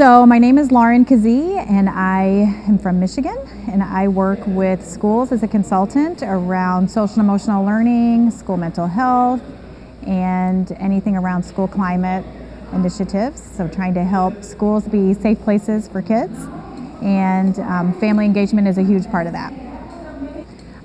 So my name is Lauren Kazee and I am from Michigan and I work with schools as a consultant around social and emotional learning, school mental health, and anything around school climate initiatives. So trying to help schools be safe places for kids and um, family engagement is a huge part of that.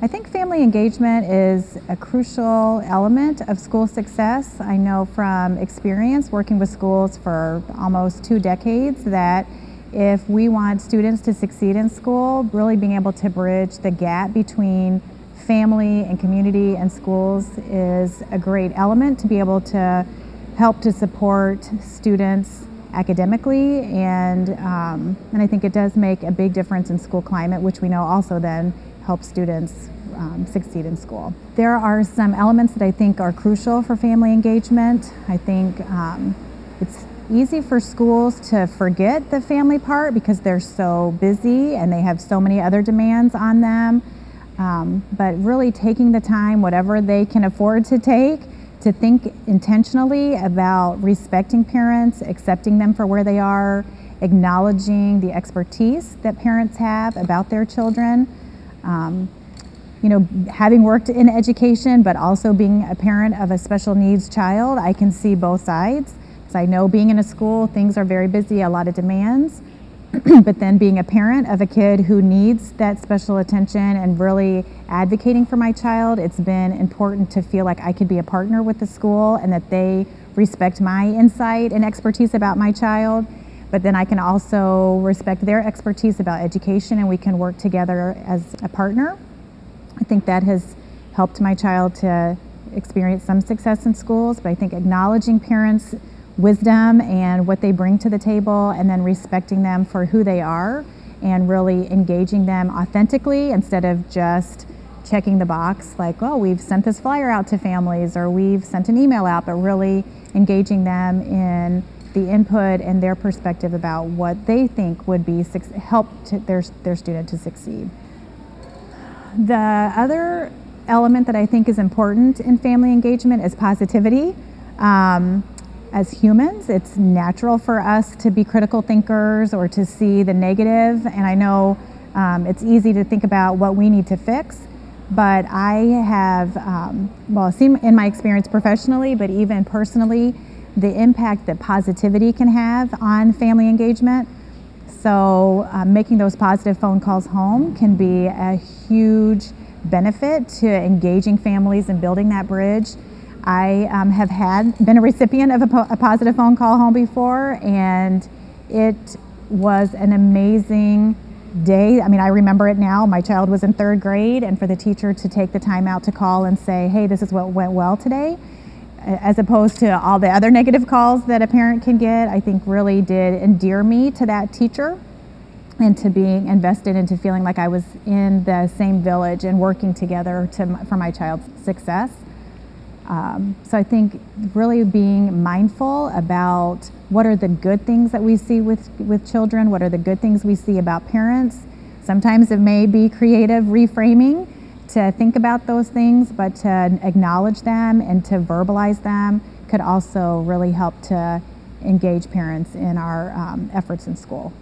I think family engagement is a crucial element of school success. I know from experience working with schools for almost two decades that if we want students to succeed in school, really being able to bridge the gap between family and community and schools is a great element to be able to help to support students academically and um, and I think it does make a big difference in school climate which we know also then helps students um, succeed in school. There are some elements that I think are crucial for family engagement. I think um, it's easy for schools to forget the family part because they're so busy and they have so many other demands on them. Um, but really taking the time, whatever they can afford to take, to think intentionally about respecting parents, accepting them for where they are, acknowledging the expertise that parents have about their children. Um, you know, having worked in education, but also being a parent of a special needs child, I can see both sides. Because I know being in a school, things are very busy, a lot of demands. but then being a parent of a kid who needs that special attention and really advocating for my child, it's been important to feel like I could be a partner with the school and that they respect my insight and expertise about my child. But then I can also respect their expertise about education and we can work together as a partner. I think that has helped my child to experience some success in schools, but I think acknowledging parents' wisdom and what they bring to the table and then respecting them for who they are and really engaging them authentically instead of just checking the box like, oh, we've sent this flyer out to families or we've sent an email out, but really engaging them in the input and their perspective about what they think would be help their, their student to succeed. The other element that I think is important in family engagement is positivity. Um, as humans, it's natural for us to be critical thinkers or to see the negative, and I know um, it's easy to think about what we need to fix, but I have, um, well, seen in my experience professionally, but even personally, the impact that positivity can have on family engagement. So uh, making those positive phone calls home can be a huge benefit to engaging families and building that bridge. I um, have had been a recipient of a, po a, positive phone call home before, and it was an amazing day. I mean, I remember it now. My child was in third grade, and for the teacher to take the time out to call and say, "Hey, this is what went well today," as opposed to all the other negative calls that a parent can get, I think really did endear me to that teacher and to being invested into feeling like I was in the same village and working together to, for my child's success. Um, so I think really being mindful about what are the good things that we see with, with children, what are the good things we see about parents. Sometimes it may be creative reframing to think about those things, but to acknowledge them and to verbalize them could also really help to engage parents in our um, efforts in school.